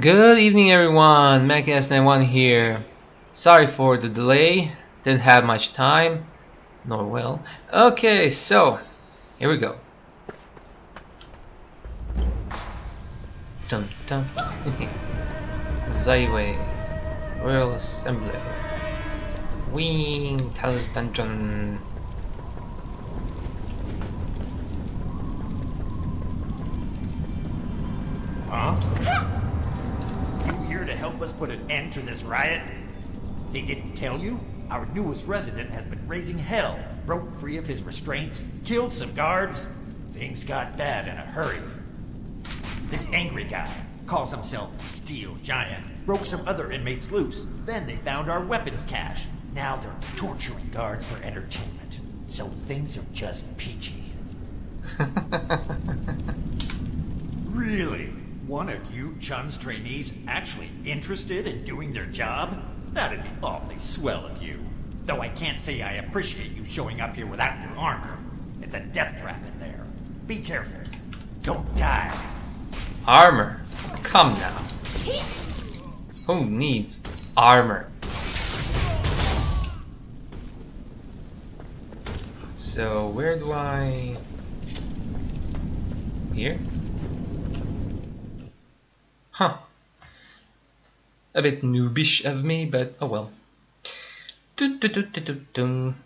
Good evening everyone, MacS91 here. Sorry for the delay, didn't have much time, nor will. Okay, so, here we go. Dun dun. Zaiwei, Royal Assembly, Wing, Talus Dungeon. Huh? You here to help us put an end to this riot? They didn't tell you? Our newest resident has been raising hell, broke free of his restraints, killed some guards. Things got bad in a hurry. This angry guy calls himself Steel Giant, broke some other inmates loose. Then they found our weapons cache. Now they're torturing guards for entertainment. So things are just peachy. Really? One of Yu Chun's trainees actually interested in doing their job? That'd be awfully swell of you. Though I can't say I appreciate you showing up here without your armor. It's a death trap in there. Be careful. Don't die. Armor? Come now. Who needs armor? So where do I... Here? A bit noobish of me, but oh well. Dun, dun, dun.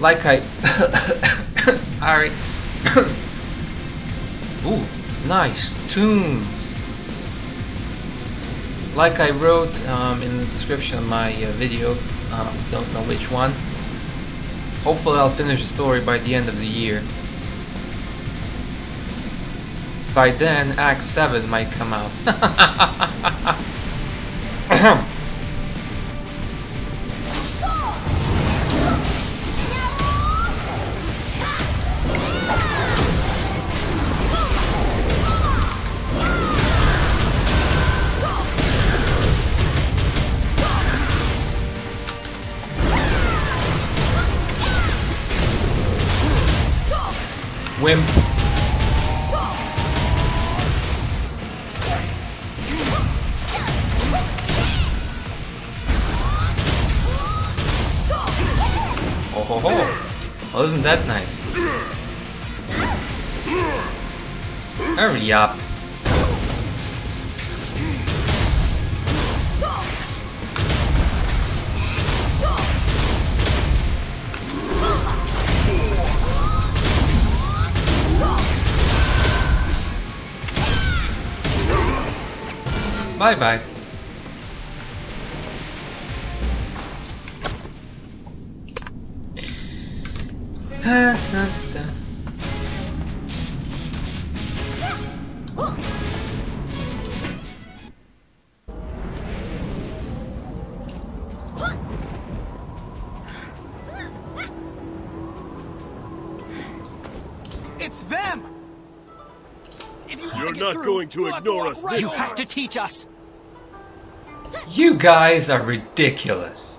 Like I... Sorry. Ooh, nice tunes. Like I wrote um, in the description of my uh, video, um, don't know which one. Hopefully I'll finish the story by the end of the year. By then, Act 7 might come out. Wimp. Ho ho! Wasn't that nice? Hurry up! Bye bye. It's them! If you wanna You're get not through, going to you'll have ignore us right You have to teach us. You guys are ridiculous.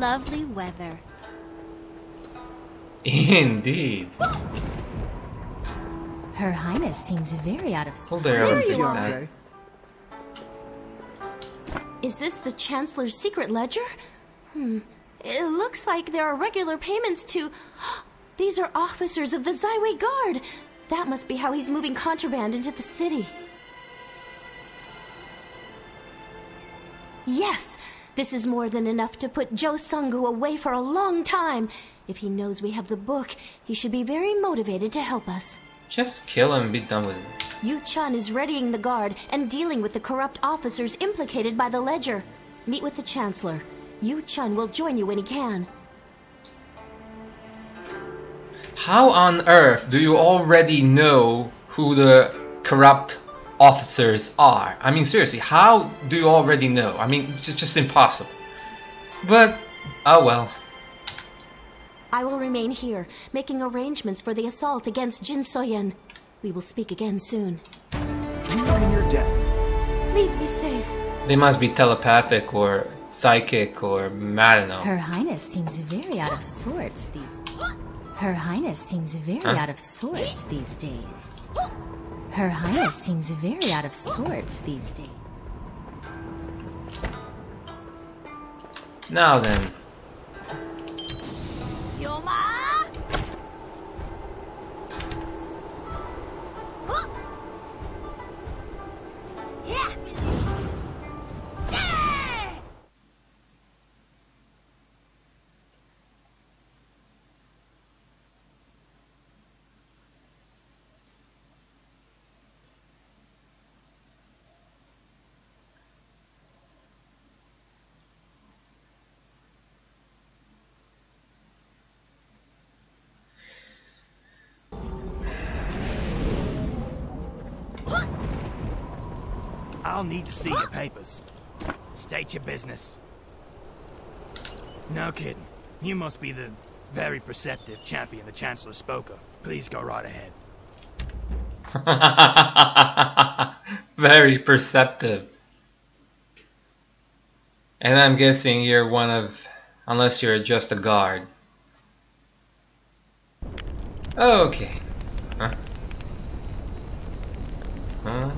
Lovely weather. Indeed. Her Highness seems very out of Hold sorts. there, There let's you are. that. Is this the Chancellor's secret ledger? Hmm. It looks like there are regular payments to. These are officers of the Zaiwei Guard. That must be how he's moving contraband into the city. Yes! This is more than enough to put Jo Sungu away for a long time. If he knows we have the book, he should be very motivated to help us. Just kill him and be done with him. Yu Chun is readying the guard and dealing with the corrupt officers implicated by the ledger. Meet with the Chancellor. Yu Chun will join you when he can. How on earth do you already know who the corrupt officers are? I mean, seriously, how do you already know? I mean, it's just impossible. But, oh well. I will remain here, making arrangements for the assault against Jinsoyun. We will speak again soon. You and your debt. Please be safe. They must be telepathic or psychic or I don't know. Her Highness seems very out of sorts these Her Highness seems very Huh? out of sorts these days. Her Highness seems very out of sorts these days. Now then. I'll need to see your papers. State your business. No kidding. You must be the very perceptive champion the Chancellor spoke of. Please go right ahead. Very perceptive. And I'm guessing you're one of, unless you're just a guard. Okay. Huh? Huh?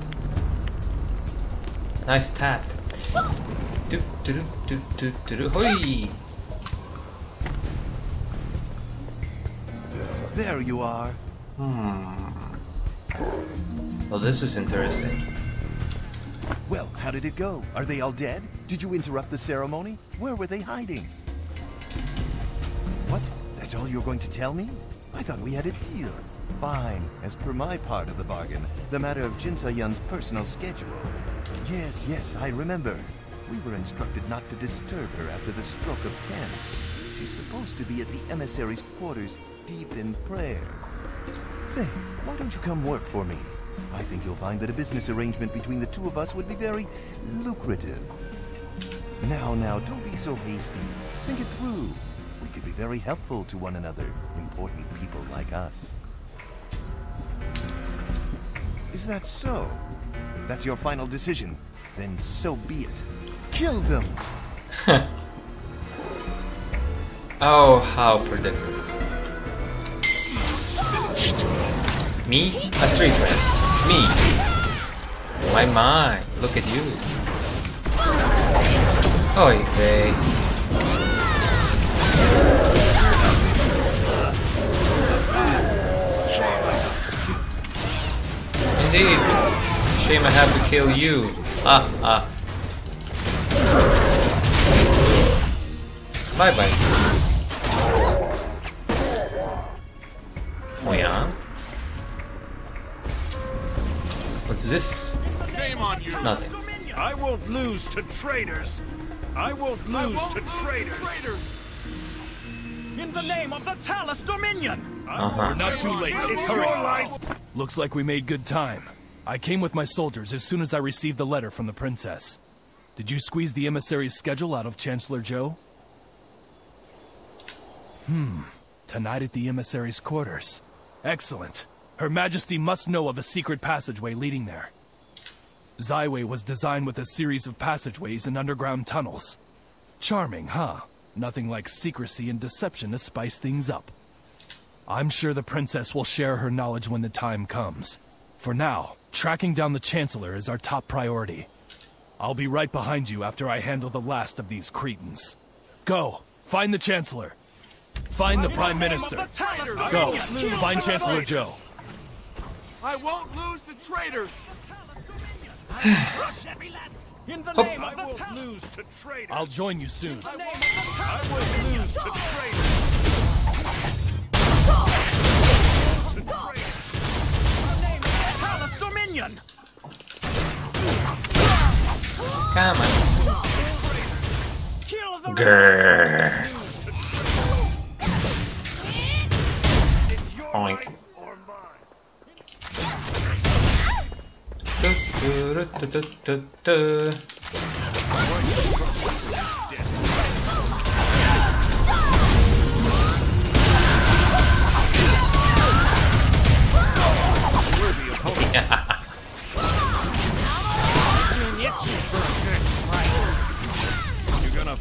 Nice tat. Do do do do do do. Hoi! There you are. Hmm. Well, this is interesting. Well, how did it go? Are they all dead? Did you interrupt the ceremony? Where were they hiding? What? That's all you're going to tell me? I thought we had a deal. Fine. As per my part of the bargain, the matter of Jin Yun's personal schedule. Yes, yes, I remember. We were instructed not to disturb her after the stroke of ten. She's supposed to be at the emissary's quarters, deep in prayer. Say, why don't you come work for me? I think you'll find that a business arrangement between the two of us would be very lucrative. Now, now, don't be so hasty. Think it through. We could be very helpful to one another, important people like us. Is that so? If that's your final decision, then so be it. Kill them! Oh, how predictable. Me? A street rat. Me. My my, look at you. Oy vey. Indeed. Shame I have to kill you. Ah ah. Bye bye. Oh yeah? What's this? Shame on you. Nothing. I won't lose to traitors. I won't lose to traitors. In the name of the Talus Dominion! Uh-huh. Not too late. It's your life. Looks like we made good time. I came with my soldiers as soon as I received the letter from the princess. Did you squeeze the emissary's schedule out of Chancellor Jo? Hmm. Tonight at the emissary's quarters. Excellent. Her Majesty must know of a secret passageway leading there. Zaiwei was designed with a series of passageways and underground tunnels. Charming, huh? Nothing like secrecy and deception to spice things up. I'm sure the princess will share her knowledge when the time comes. For now, tracking down the Chancellor is our top priority. I'll be right behind you after I handle the last of these cretins. Go, find the Chancellor. Find the Prime Minister. Go, find Chancellor Jo. I won't lose to traitors. In the oh. name I of the won't lose to traitors. I'll join you soon. I won't lose to traitors. To traitors. Talus Dominion! Come on. Kill the Grrr. Oink. life or mine.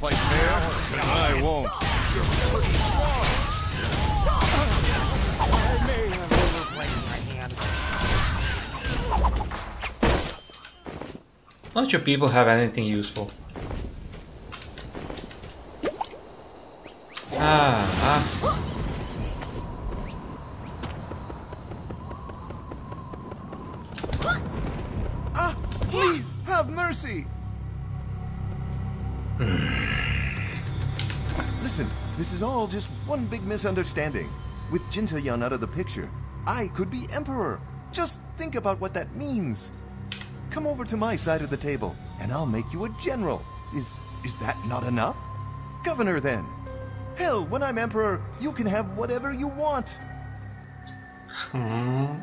play fair, and I won't. Don't your people have anything useful. Ah, ah. Ah, please, have mercy! This is all just one big misunderstanding. With Jintayan out of the picture, I could be emperor. Just think about what that means. Come over to my side of the table, and I'll make you a general. Is is that not enough? Governor, then. Hell, when I'm emperor, you can have whatever you want. Hmm.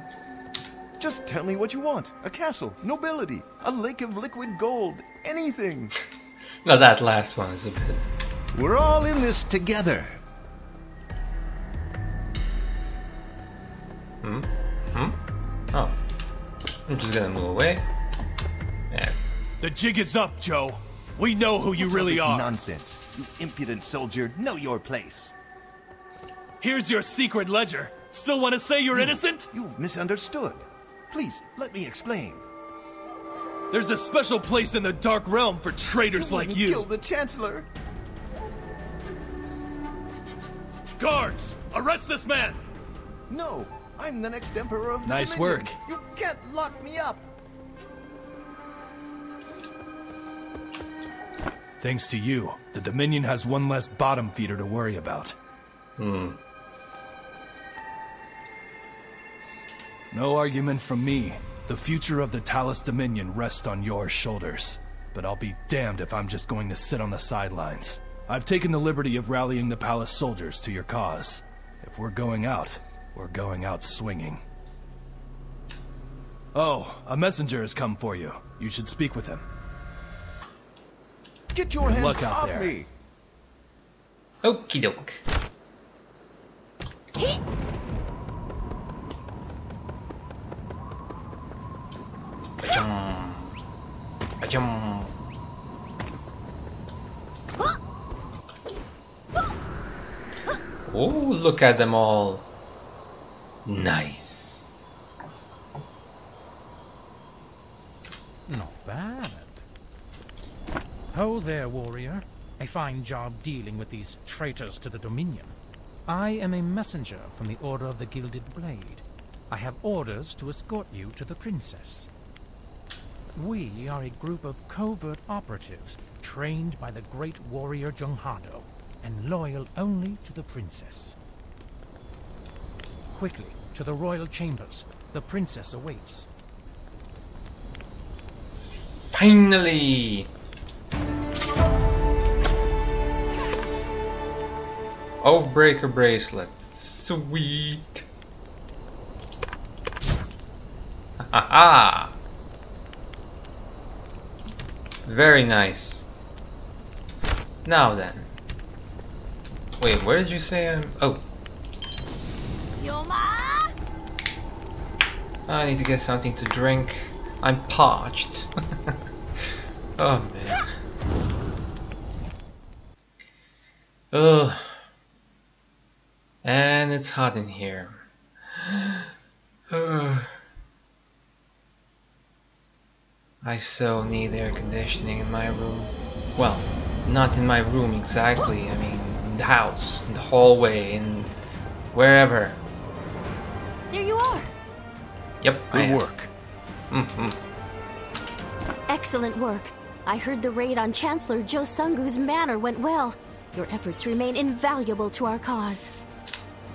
Just tell me what you want. A castle, nobility, a lake of liquid gold, anything. Now that last one is a bit. We're all in this together. Hmm? Hmm? Oh. I'm just gonna move away. Yeah. The jig is up, Jo. We know who you What's all really this are. nonsense. You impudent soldier, know your place. Here's your secret ledger. Still want to say you're innocent? You've misunderstood. Please, let me explain. There's a special place in the Dark Realm for traitors You like wouldn't you. Kill the Chancellor. Guards, arrest this man. No, I'm the next emperor of the Nice Dominion. work. You can't lock me up. Thanks to you, the Dominion has one less bottom feeder to worry about. Hmm. No argument from me. The future of the Talus Dominion rests on your shoulders. But I'll be damned if I'm just going to sit on the sidelines. I've taken the liberty of rallying the palace soldiers to your cause. If we're going out, we're going out swinging. Oh, a messenger has come for you. You should speak with him. Get your Good hands luck out off there. me. Okie doke. Look at them all. Nice. Not bad. Ho there, warrior. A fine job dealing with these traitors to the Dominion. I am a messenger from the Order of the Gilded Blade. I have orders to escort you to the princess. We are a group of covert operatives trained by the great warrior Junghado and loyal only to the princess. Quickly, to the royal chambers. The princess awaits. Finally! Oathbreaker bracelet. Sweet. Ha ha! Very nice. Now then. Wait, where did you say I'm. Oh, I need to get something to drink. I'm parched. oh man. Ugh. And it's hot in here. Ugh. I so need air conditioning in my room. Well, not in my room exactly. I mean, in the house, in the hallway, in wherever. There you. Yep. I Good am. work. Mhm. Excellent work. I heard the raid on Chancellor Jo Sungu's manor went well. Your efforts remain invaluable to our cause.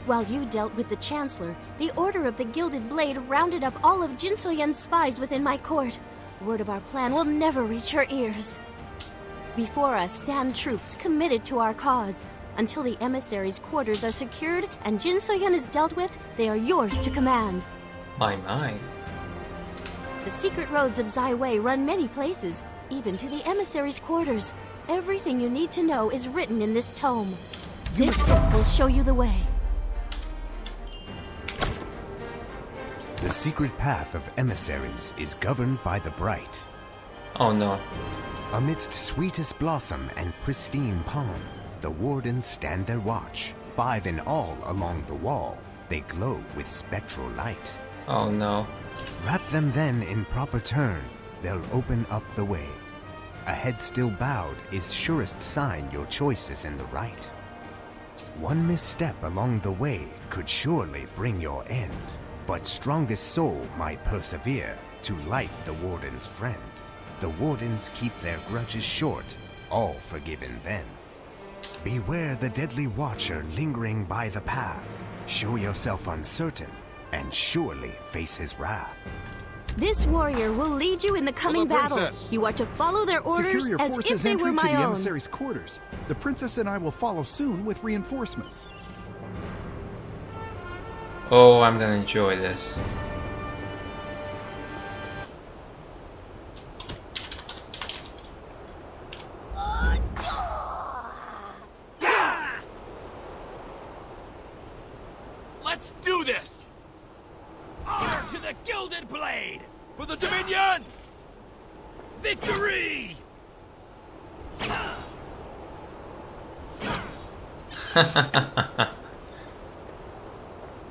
While you dealt with the Chancellor, the Order of the Gilded Blade rounded up all of Jinsoyun's spies within my court. Word of our plan will never reach her ears. Before us stand troops committed to our cause. Until the emissaries' quarters are secured and Jinsoyun is dealt with, they are yours to command. My mind. The secret roads of Zaiwei run many places, even to the emissaries' quarters. Everything you need to know is written in this tome. This book will show you the way. The secret path of emissaries is governed by the bright. Oh no. Amidst sweetest blossom and pristine palm, the wardens stand their watch. Five in all along the wall, they glow with spectral light. Oh no. Wrap them then in proper turn, they'll open up the way. A head still bowed is surest sign your choice is in the right. One misstep along the way could surely bring your end, but strongest soul might persevere to light the Warden's friend. The Wardens keep their grudges short, all forgiven then. Beware the deadly watcher lingering by the path. Show yourself uncertain, and surely face his wrath. This warrior will lead you in the coming battle. princess. You are to follow their orders as if they were entry to my the own. emissary's quarters. The princess and I will follow soon with reinforcements. Oh, I'm gonna enjoy this. Let's do this! Honor to the Gilded Blade! For the Dominion! Victory!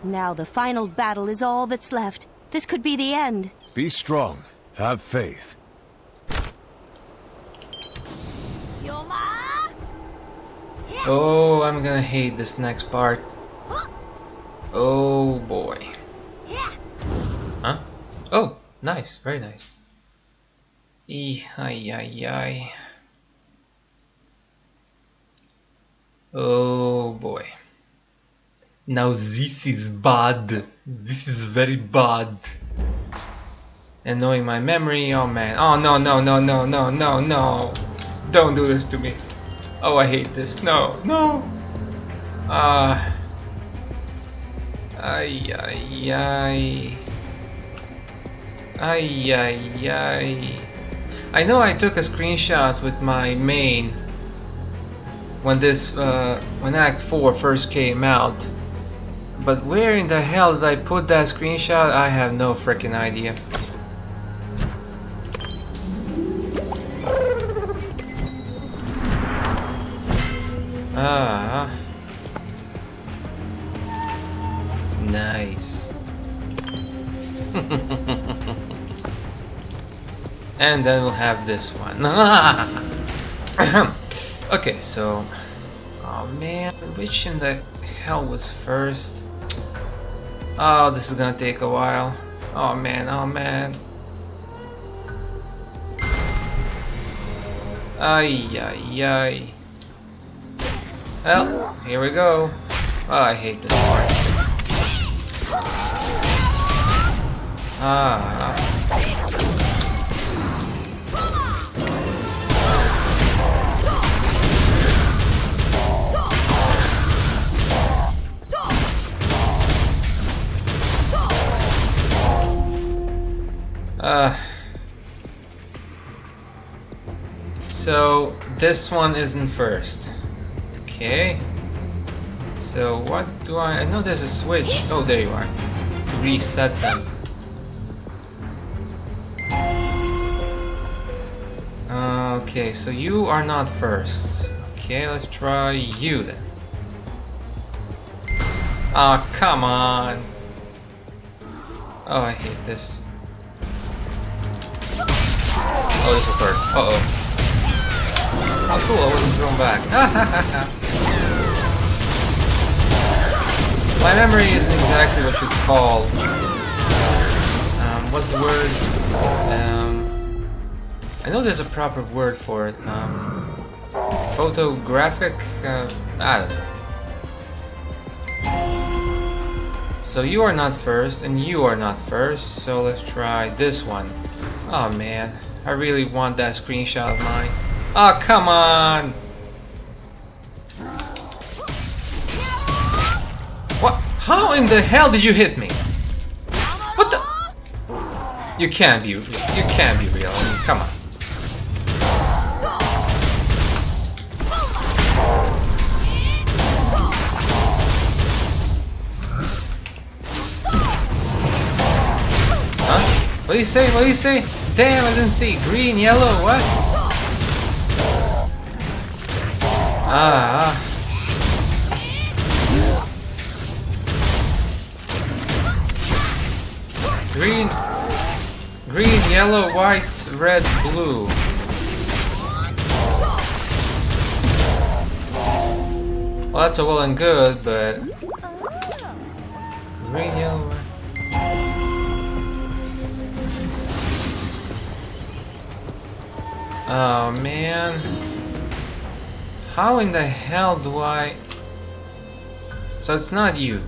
Now the final battle is all that's left. This could be the end. Be strong. Have faith. Oh, I'm gonna hate this next part. Oh boy. Nice, very nice. Ee, ay, ay, ay. Oh boy. Now this is bad. This is very bad. And knowing my memory, oh man. Oh no, no, no, no, no, no, no. Don't do this to me. Oh, I hate this. No, no. Ah. ay, ay, ay. Ay, ay, ay. I know I took a screenshot with my main when this, uh, when Act 4 first came out. But where in the hell did I put that screenshot? I have no freaking idea. Ah. And then we'll have this one. okay, so. Oh man, which in the hell was first? Oh, this is gonna take a while. Oh man, oh man. Ay, ay, ay. Well, here we go. Oh, I hate this part. Ah. So this one isn't first. Okay. So what do I? I know there's a switch. Oh, there you are. To reset them. Okay, so you are not first. Okay, let's try you then. Ah, come on. Oh, I hate this. Oh, this is first. Uh oh. Oh, cool, I wasn't thrown back. My memory isn't exactly what you'd call. Um, what's the word? Um, I know there's a proper word for it. Um, photographic? Uh, I don't know. So you are not first, and you are not first, so let's try this one. Oh man, I really want that screenshot of mine. Oh, come on! What? How in the hell did you hit me? What the? You can't be, you can't be real. Come on. Huh? What do you say? What do you say? Damn, I didn't see. Green, yellow, what? Ah. Green. Green, yellow, white, red, blue. Well, that's all well and good, but green, yellow. Oh man. How in the hell do I... So it's not you.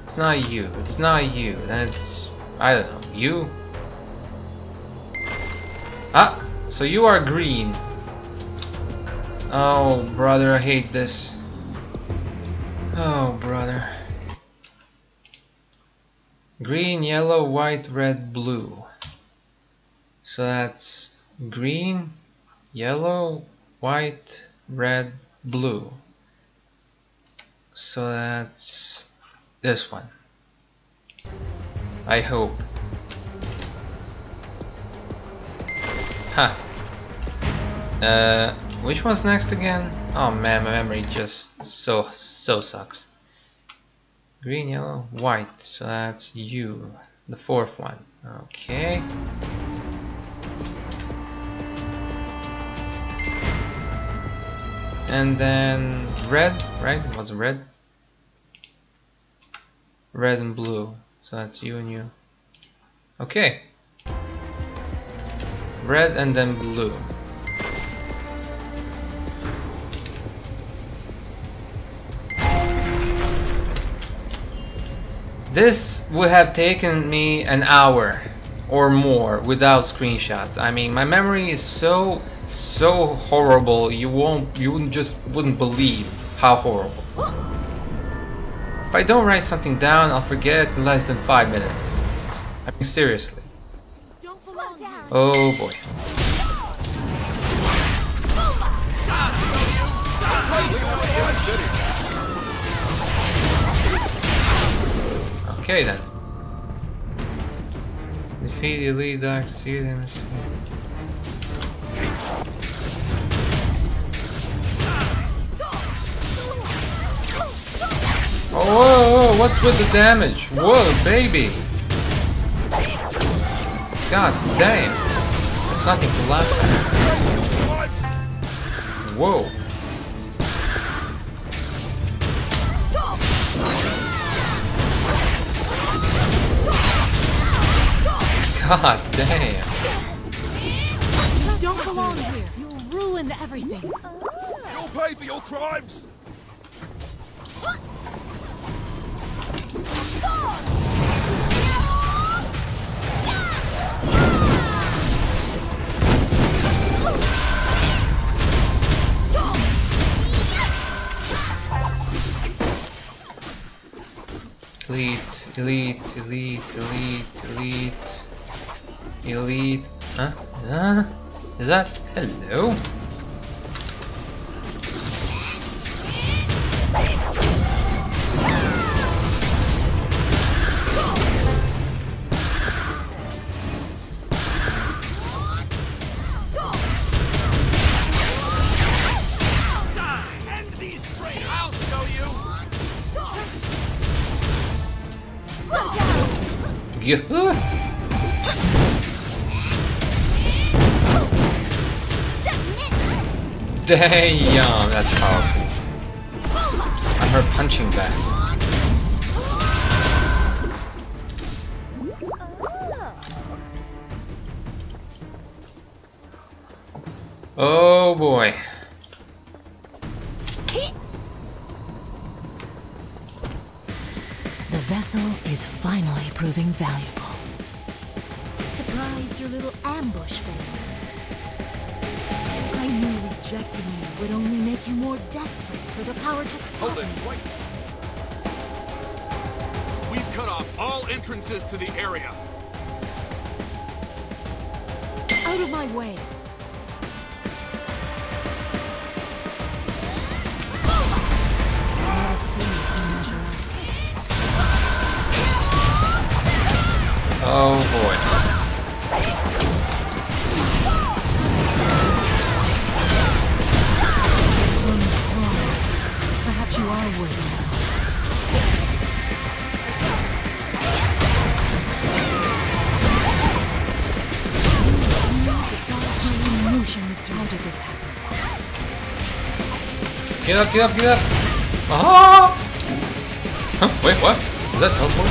It's not you. It's not you. Then it's... I don't know. You? Ah! So you are green. Oh, brother, I hate this. Oh, brother. Green, yellow, white, red, blue. So that's green, yellow, white, red, blue. So that's this one. I hope. Huh. Uh, which one's next again? Oh man, my memory just so so sucks. Green, yellow, white. So that's you, the fourth one. Okay. And then red, right? it Was red? Red and blue. So that's you and you. Okay. Red and then blue. This would have taken me an hour or more without screenshots. I mean, my memory is so so horrible. You won't you wouldn't just wouldn't believe how horrible. If I don't write something down, I'll forget it in less than 5 minutes. I mean seriously. Oh boy. Okay then. Defeat the elite dark seer Oh, whoa, whoa, what's with the damage? Whoa, baby! God damn! That's nothing to laugh at. Whoa. God damn. Don't belong here. You'll ruin everything. You'll pay for your crimes! Elite, elite, elite, elite, elite, elite. Huh? Huh? Is that hello? Damn, that's powerful. I'm her punching bag. Oh boy. The vessel is finally proving valuable. Surprised your little ambush failed. I knew rejecting you would only make you more desperate for the power to stop Hold it, right. We've cut off all entrances to the area. Out of my way. Let us see if you measure up. Oh boy. Get up, get up, get up! Ah! Huh? Wait, what? Is that teleport?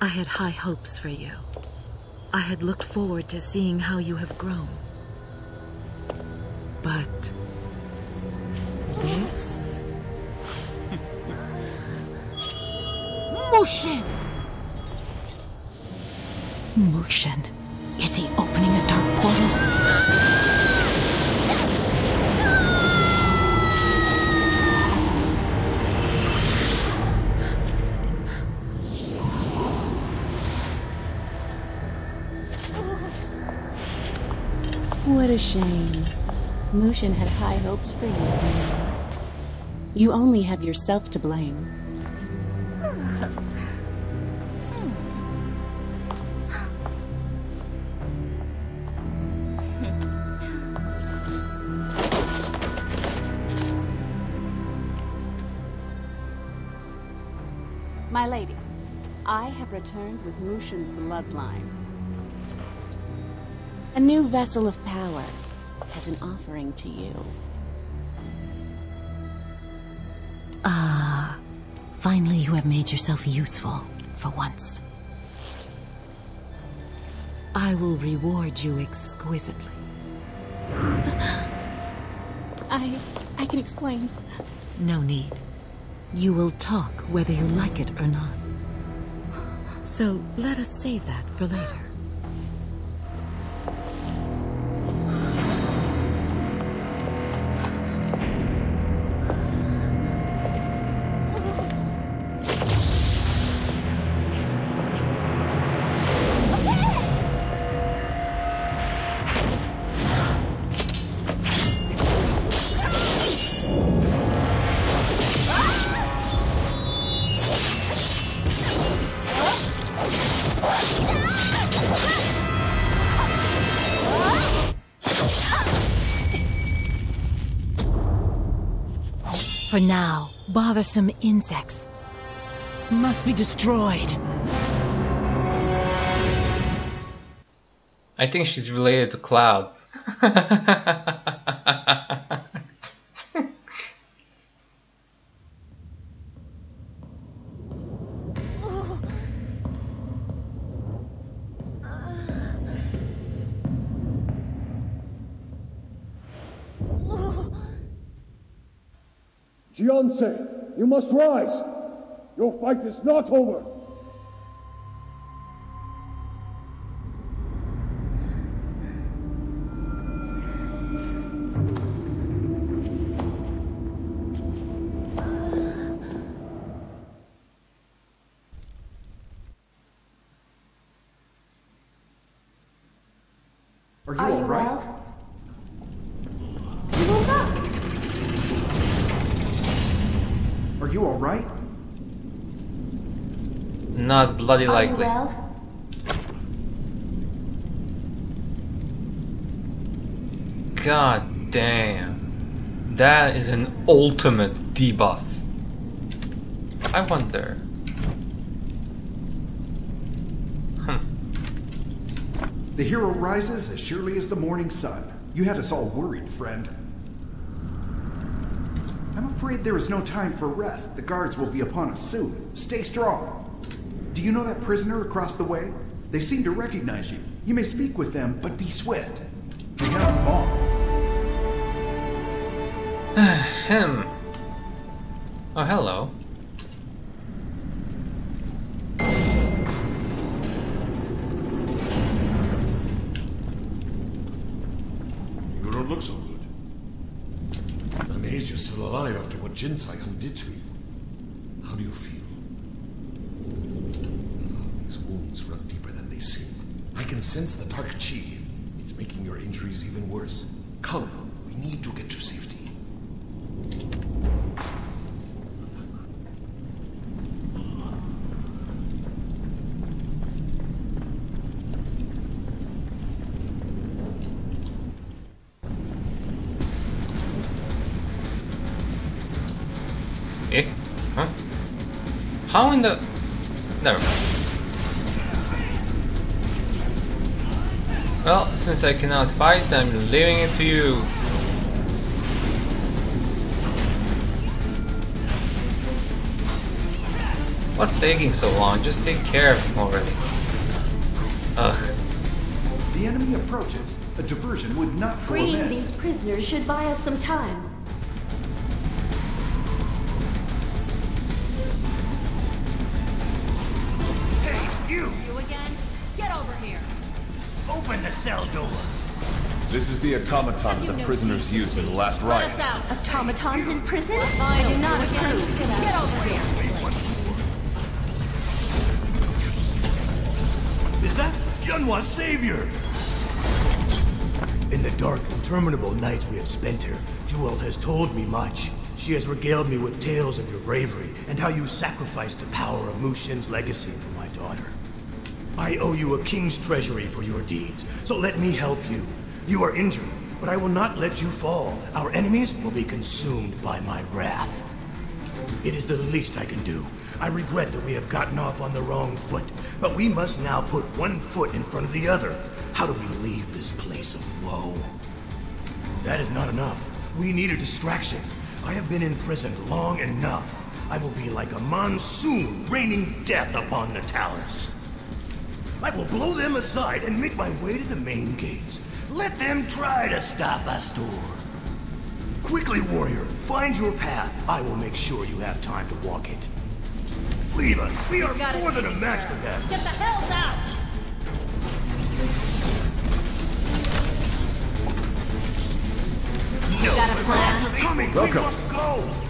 I had high hopes for you. I had looked forward to seeing how you have grown. But this Mushin! Mushin. Is he opening a dark portal? What a shame. Mushin had high hopes for you. You only have yourself to blame. I have returned with Mushin's bloodline. A new vessel of power as an offering to you. Ah, finally you have made yourself useful, for once. I will reward you exquisitely. I... I can explain. No need. You will talk whether you like it or not. So let us save that for later. Bothersome insects must be destroyed. I think she's related to Cloud. Jianse, you must rise. Your fight is not over. Bloody Are you likely. well? God damn. That is an ultimate debuff. I wonder. Hmm. The hero rises as surely as the morning sun. You had us all worried, friend. I'm afraid there is no time for rest. The guards will be upon us soon. Stay strong. Do you know that prisoner across the way? They seem to recognize you. You may speak with them, but be swift. We have long. Him. Oh, hello. You don't look so good. I'm amazed you're still alive after what Jinsoyun did to you. How do you feel? Oh, these wounds run deeper than they seem. I can sense the dark chi. It's making your injuries even worse. Come, we need to get to safety. Since I cannot fight, I'm leaving it to you. What's taking so long? Just take care of him already. Ugh. The enemy approaches. A diversion would not go Freeing amiss. these prisoners should buy us some time. Open the cell door. This is the automaton that the prisoners used in the last riot. Let us out. Automatons in prison? I do not you again. approve. Get over here. Is that Yunwa's savior? In the dark, interminable nights we have spent here, Jewel has told me much. She has regaled me with tales of your bravery and how you sacrificed the power of Mushin's legacy for my daughter. I owe you a king's treasury for your deeds, so let me help you. You are injured, but I will not let you fall. Our enemies will be consumed by my wrath. It is the least I can do. I regret that we have gotten off on the wrong foot, but we must now put one foot in front of the other. How do we leave this place of woe? That is not enough. We need a distraction. I have been imprisoned long enough. I will be like a monsoon raining death upon the Talus. I will blow them aside and make my way to the main gates. Let them try to stop us, door. Quickly, warrior, find your path. I will make sure you have time to walk it. Leave us. We are Gotta more than a match for them. Get the hells out! No, Got a plan? coming. Welcome. We must go.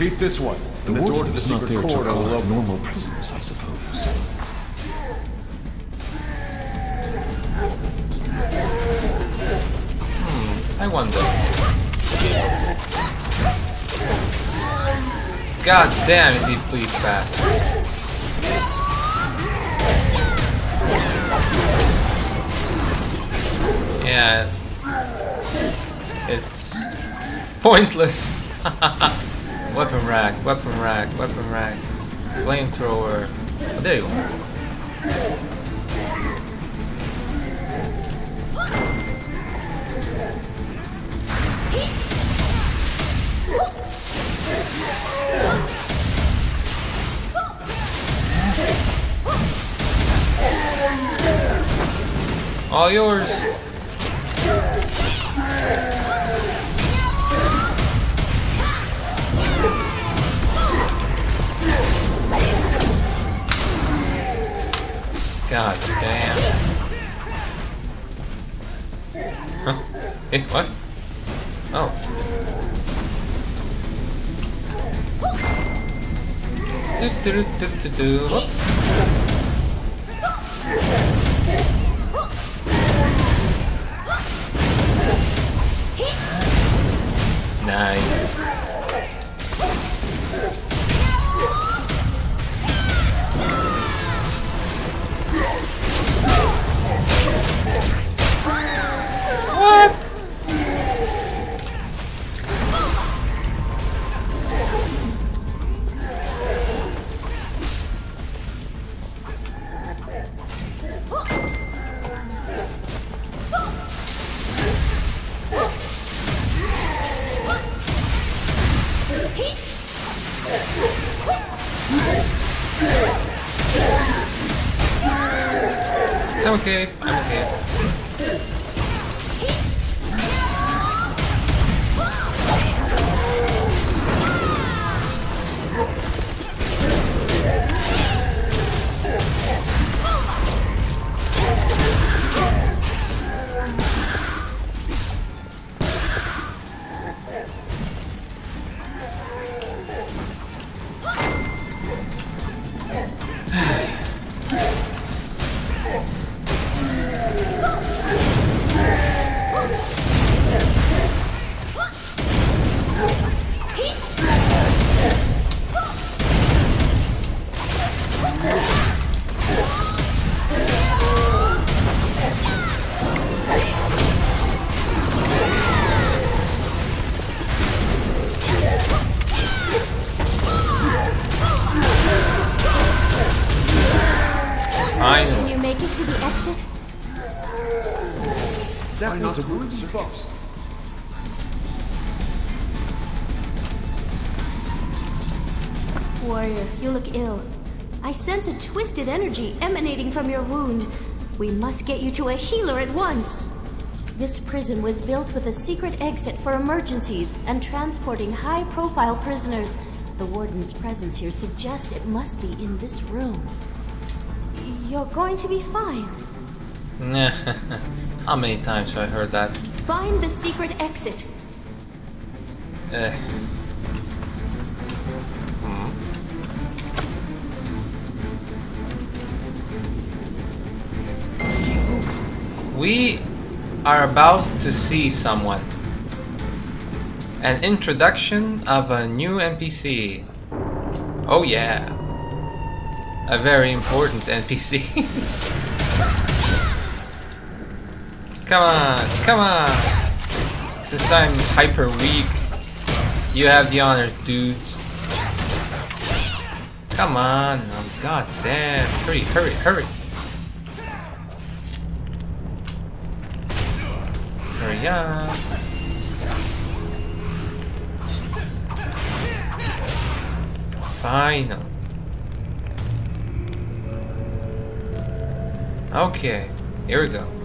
Defeat this one, The and the door to the is not secret there corridor will open. normal prisoners, I suppose. Hmm, I wonder. God damn it, you bleed fast. Yeah. It's pointless. weapon rack, weapon rack, weapon rack. Flamethrower. Oh, there you go. All yours. God damn. Huh? Hey, what? Oh. Do, do, do, do, do, do. Twisted energy emanating from your wound. We must get you to a healer at once. This prison was built with a secret exit for emergencies and transporting high profile prisoners. The warden's presence here suggests it must be in this room. You're going to be fine. How many times have I heard that? Find the secret exit. Eh. We are about to see someone. An introduction of a new NPC. Oh yeah. A very important NPC. come on, come on. Since I'm hyper weak, you have the honor, dudes. Come on, oh, god damn. Hurry, hurry, hurry. Up. Final. Okay, here we go.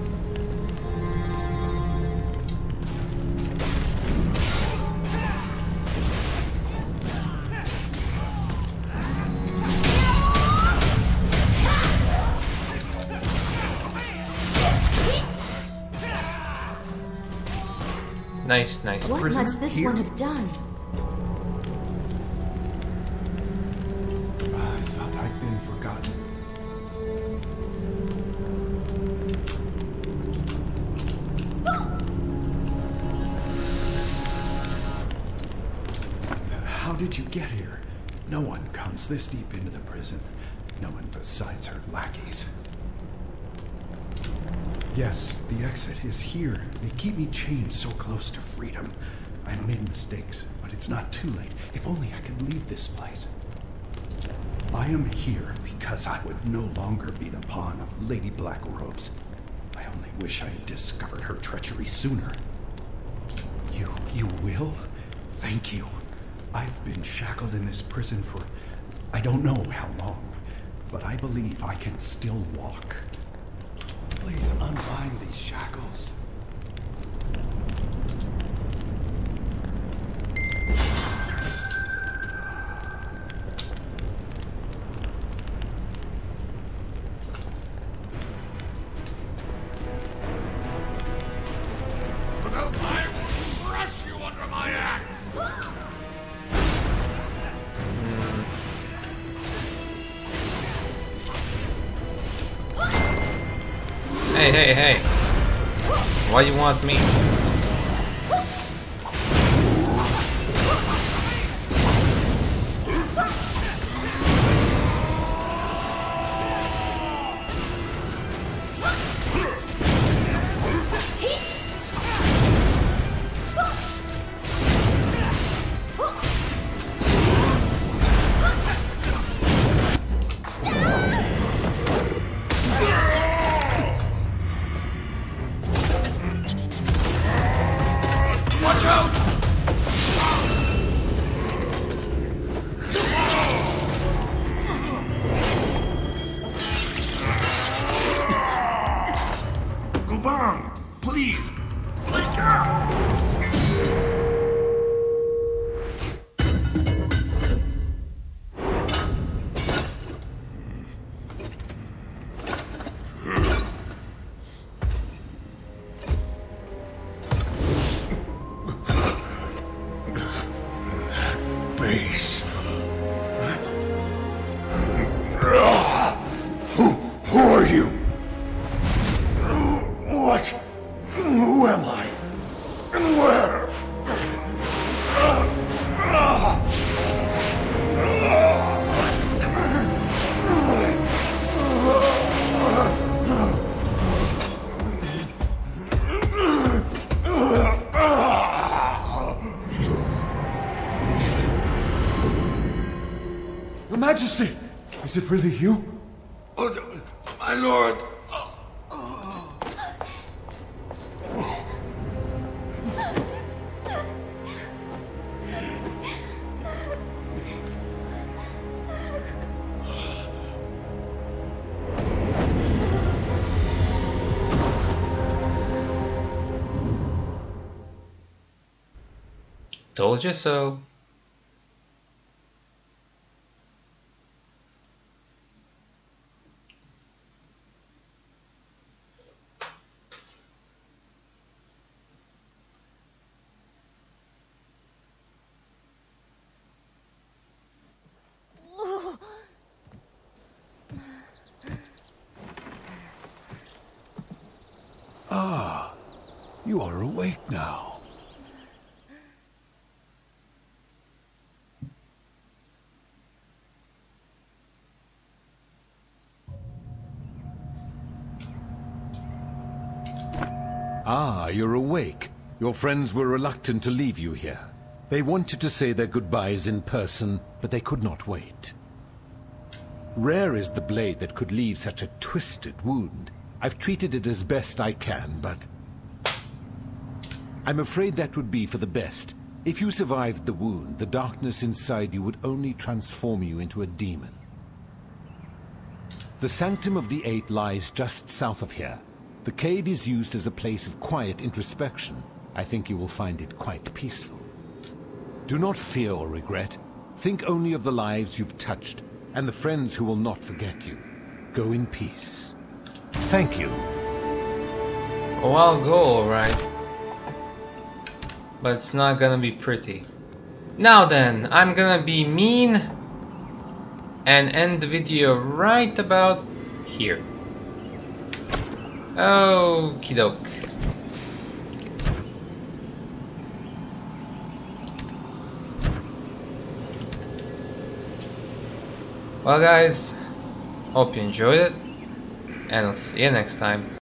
Nice, nice. What Prisoner must this here? one have done? I thought I'd been forgotten. How did you get here? No one comes this deep into the prison. No one besides her lackeys. Yes, the exit is here. They keep me chained so close to freedom. I've made mistakes, but it's not too late. If only I could leave this place. I am here because I would no longer be the pawn of Lady Blackrobes. I only wish I had discovered her treachery sooner. You, you will? Thank you. I've been shackled in this prison for I don't know how long, but I believe I can still walk. Please unbind these shackles. Hey. Why you want me? Is it really you? Oh, my lord. Told you so. Ah, you're awake. Your friends were reluctant to leave you here. They wanted to say their goodbyes in person, but they could not wait. Rare is the blade that could leave such a twisted wound. I've treated it as best I can, but... I'm afraid that would be for the best. If you survived the wound, the darkness inside you would only transform you into a demon. The Sanctum of the Eight lies just south of here. The cave is used as a place of quiet introspection. I think you will find it quite peaceful. Do not fear or regret. Think only of the lives you've touched and the friends who will not forget you. Go in peace. Thank you. Oh, I'll go alright. But it's not gonna be pretty. Now then, I'm gonna be mean and end the video right about here. Okie doke. Well guys, hope you enjoyed it, and I'll see you next time.